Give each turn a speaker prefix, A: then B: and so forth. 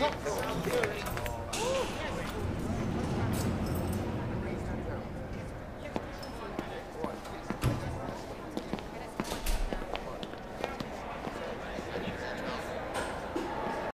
A: top.